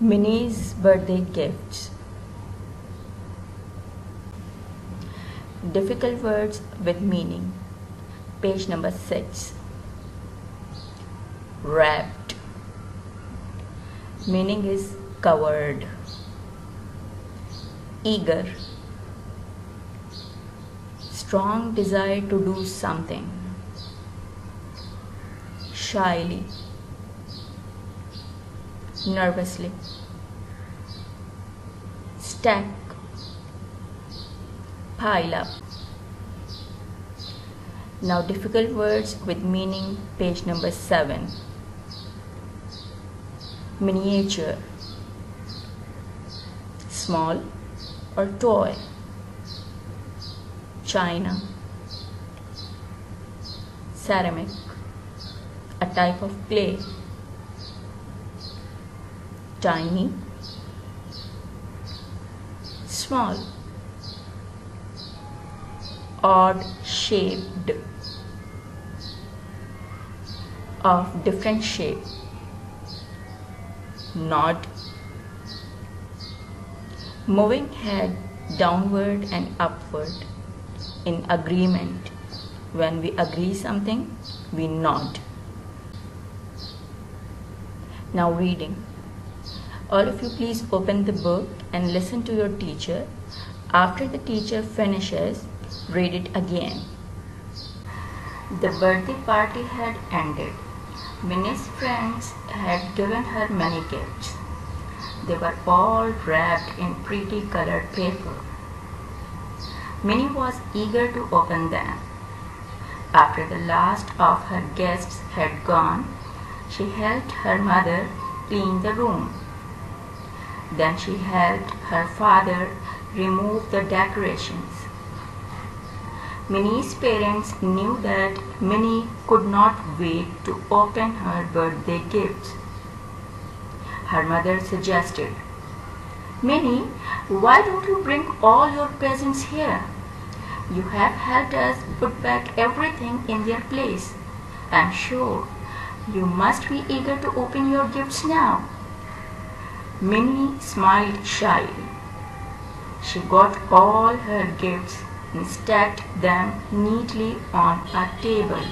Minnie's birthday gifts. Difficult words with meaning. Page number 6. Wrapped. Meaning is covered. Eager. Strong desire to do something. Shyly nervously. Stack, pile up. Now, difficult words with meaning, page number 7. Miniature, small or toy. China, ceramic, a type of clay tiny, small, odd shaped, of different shape, nod, moving head downward and upward in agreement. When we agree something, we nod. Now reading. All of you please open the book and listen to your teacher. After the teacher finishes, read it again. The birthday party had ended. Minnie's friends had given her many gifts. They were all wrapped in pretty colored paper. Minnie was eager to open them. After the last of her guests had gone, she helped her mother clean the room. Then she helped her father remove the decorations. Minnie's parents knew that Minnie could not wait to open her birthday gifts. Her mother suggested, Minnie, why don't you bring all your presents here? You have helped us put back everything in their place. I'm sure you must be eager to open your gifts now. Minnie smiled shyly. She got all her gifts and stacked them neatly on a table.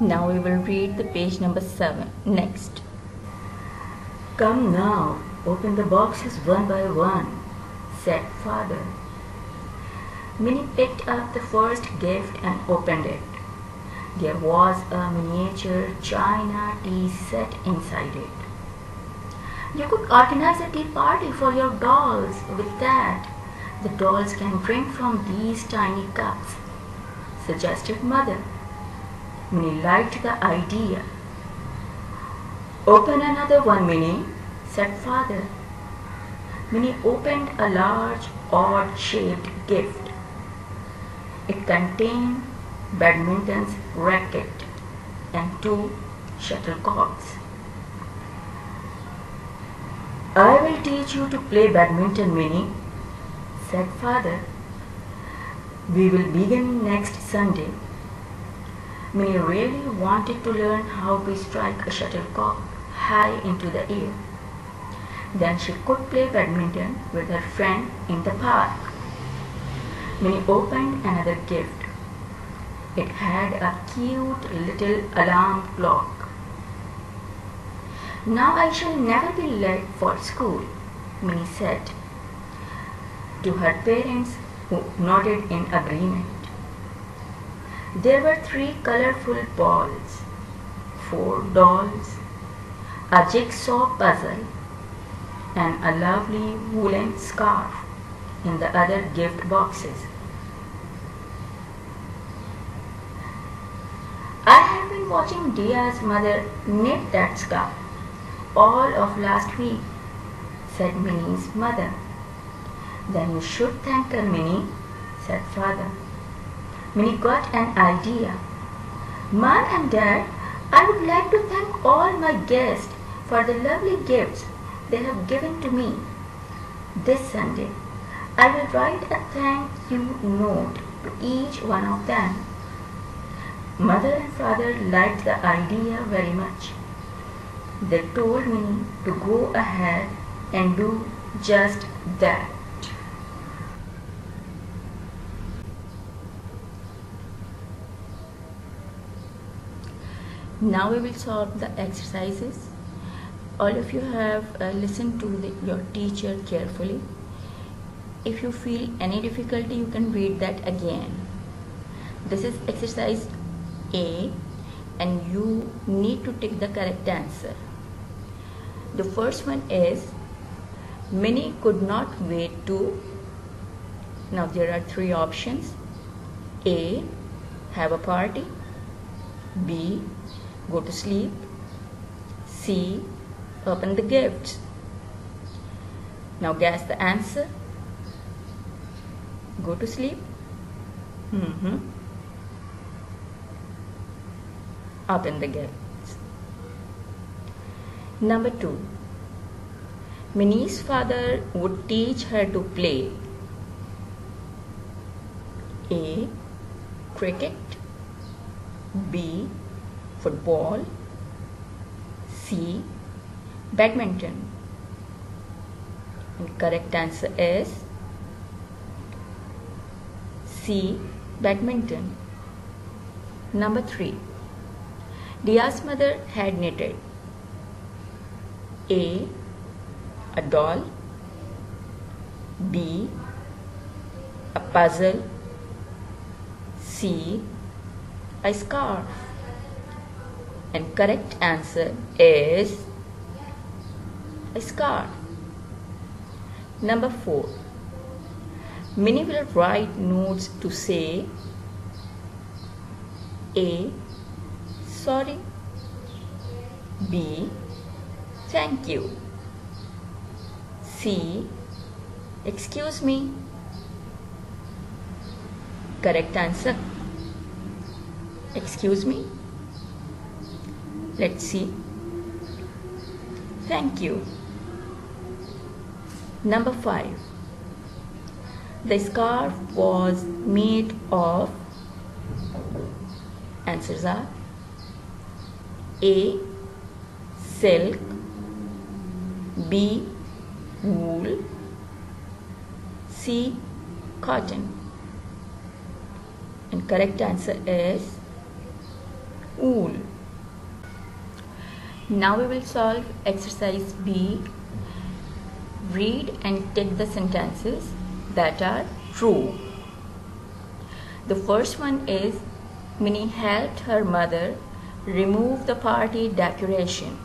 Now we will read the page number 7. Next. Come now, open the boxes one by one, said father. Minnie picked up the first gift and opened it. There was a miniature china tea set inside it. You could organize a tea party for your dolls with that. The dolls can drink from these tiny cups, suggested mother. Minnie liked the idea. Open another one, Minnie, said father. Minnie opened a large, odd-shaped gift. It contained badminton's racket and two shuttlecocks. I will teach you to play badminton, Minnie, said father. We will begin next Sunday. Minnie really wanted to learn how to strike a shuttlecock high into the air. Then she could play badminton with her friend in the park. Minnie opened another gift it had a cute little alarm clock. Now I shall never be late for school, Minnie said to her parents who nodded in agreement. There were three colorful balls, four dolls, a jigsaw puzzle, and a lovely woolen scarf in the other gift boxes. Been watching Dia's mother knit that scarf all of last week, said Minnie's mother. Then you should thank her, Minnie, said father. Minnie got an idea. Mom and Dad, I would like to thank all my guests for the lovely gifts they have given to me. This Sunday, I will write a thank you note to each one of them Mother and father liked the idea very much. They told me to go ahead and do just that. Now we will solve the exercises. All of you have uh, listened to the, your teacher carefully. If you feel any difficulty, you can read that again. This is exercise A and you need to take the correct answer. The first one is Minnie could not wait to. Now there are three options A. Have a party. B go to sleep. C. Open the gifts. Now guess the answer. Go to sleep. Mm-hmm. Open the gifts. Number two. Minnie's father would teach her to play A. Cricket B football C badminton and correct answer is C badminton number 3 Dia's mother had knitted A a doll B a puzzle C a scarf and correct answer is a scarf. Number 4. Minnie will write notes to say A. Sorry B. Thank you C. Excuse me Correct answer Excuse me Let's see. Thank you. Number 5. The scarf was made of answers are A. Silk B. Wool C. Cotton and correct answer is wool. Now we will solve exercise B. Read and tick the sentences that are true. The first one is Minnie helped her mother remove the party decoration.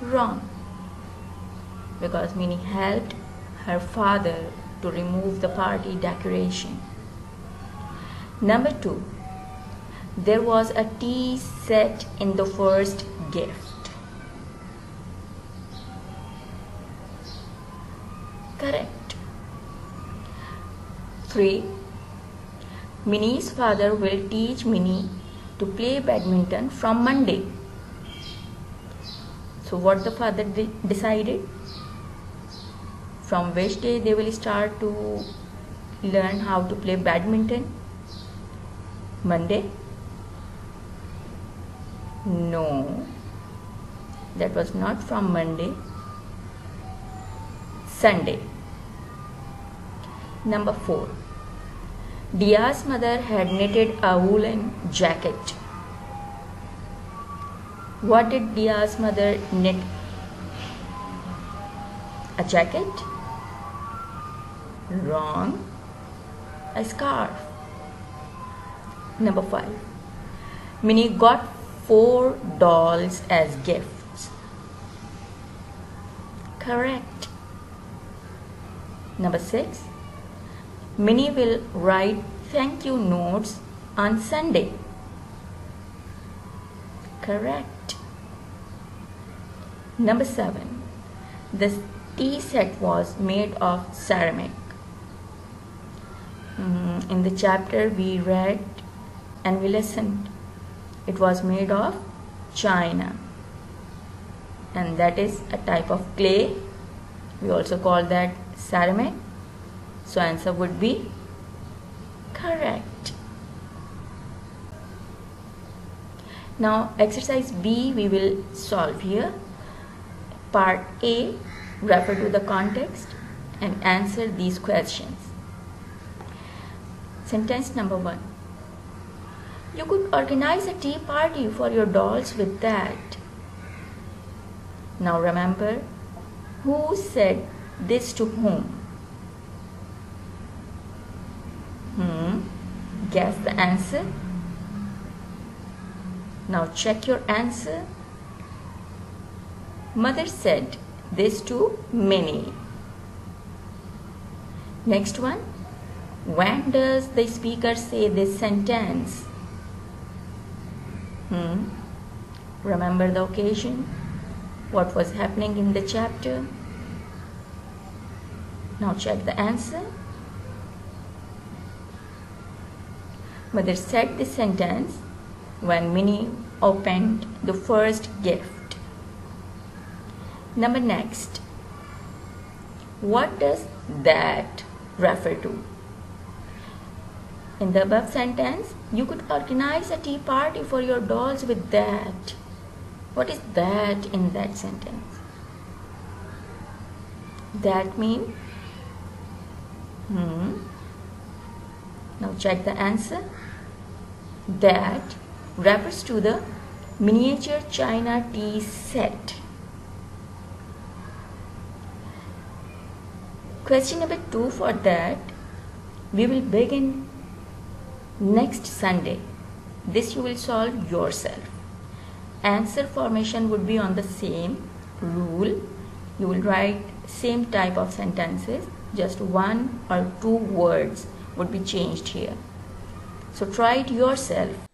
Wrong. Because Minnie helped her father to remove the party decoration. Number two, there was a tea set in the first gift. Correct. 3. Minnie's father will teach Minnie to play badminton from Monday. So, what the father de- decided? From which day they will start to learn how to play badminton? Monday. No, that was not from Monday. Sunday. Number 4. Dia's mother had knitted a woolen jacket. What did Dia's mother knit? A jacket? Wrong. A scarf. Number 5. Minnie got four dolls as gifts. Correct. Number six. Minnie will write thank you notes on Sunday. Correct. Number seven. The tea set was made of ceramic. Mm, in the chapter, we read and we listened it was made of china and that is a type of clay we also call that ceramic so answer would be Correct. Now exercise B we will solve here. Part A refer to the context and answer these questions. Sentence number 1. You could organize a tea party for your dolls with that. Now remember, who said this to whom? Hmm. Guess the answer. Now check your answer. Mother said this to Minnie. Next one. When does the speaker say this sentence? Hmm. Remember the occasion? What was happening in the chapter? Now check the answer. Mother said the sentence when Minnie opened the first gift. Number next. What does that refer to? In the above sentence, you could organize a tea party for your dolls with that. What is that in that sentence? That mean? Hmm. Now check the answer. That refers to the miniature china tea set. Question number two for that. We will begin next Sunday. This you will solve yourself. Answer formation would be on the same rule. You will write same type of sentences, just one or two words would be changed here. So try it yourself.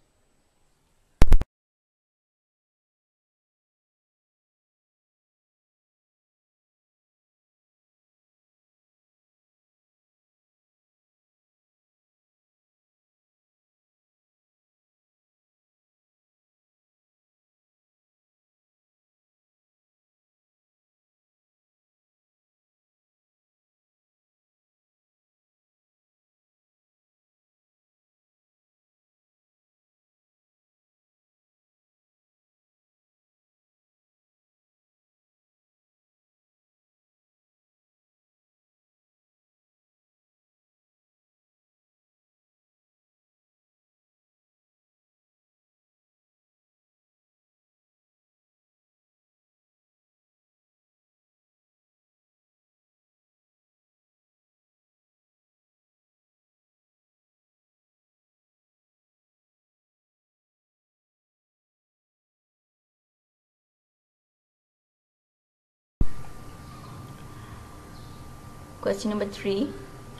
Question number three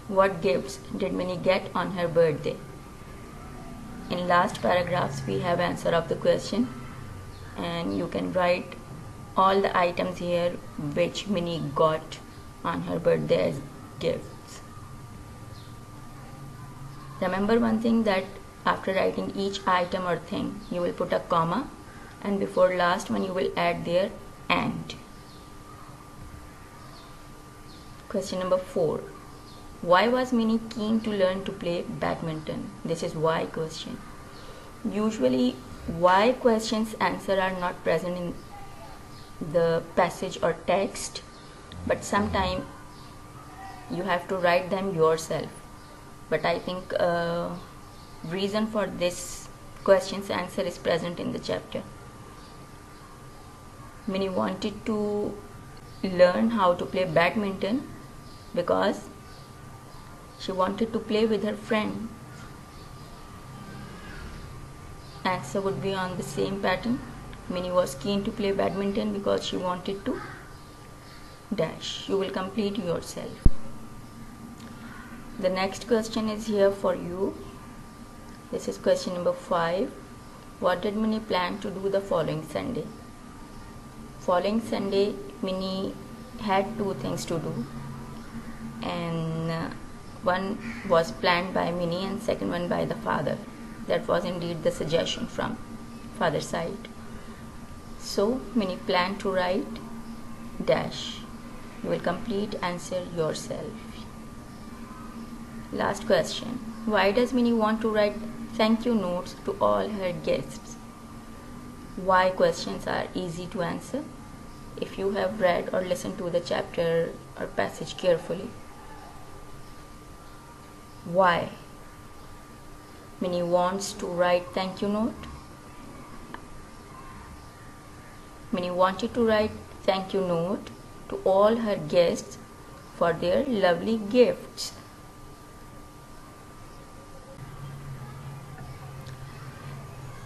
What gifts did Minnie get on her birthday? In last paragraphs, we have answer of the question, and you can write all the items here which Minnie got on her birthday as gifts. Remember one thing that after writing each item or thing, you will put a comma, and before last one, you will add there and. Question number 4. Why was Minnie keen to learn to play badminton? This is why question. Usually why questions answer are not present in the passage or text but sometime you have to write them yourself but i think uh, reason for this question's answer is present in the chapter minnie wanted to learn how to play badminton because she wanted to play with her friend. Answer would be on the same pattern. Minnie was keen to play badminton because she wanted to dash. You will complete yourself. The next question is here for you. This is question number 5. What did Minnie plan to do the following Sunday? Following Sunday, Minnie had two things to do and uh, one was planned by Minnie and second one by the father. That was indeed the suggestion from father's side. So Minnie planned to write dash. You will complete answer yourself. Last question. Why does Minnie want to write thank you notes to all her guests? Why questions are easy to answer if you have read or listened to the chapter or passage carefully. Why? Minnie wants to write thank you note. Minnie wanted to write thank you note to all her guests for their lovely gifts.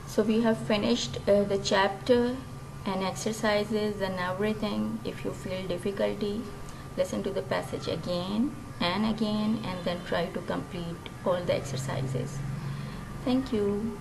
So we have finished uh, the chapter and exercises and everything. If you feel difficulty, listen to the passage again and again and then try to complete all the exercises. Thank you.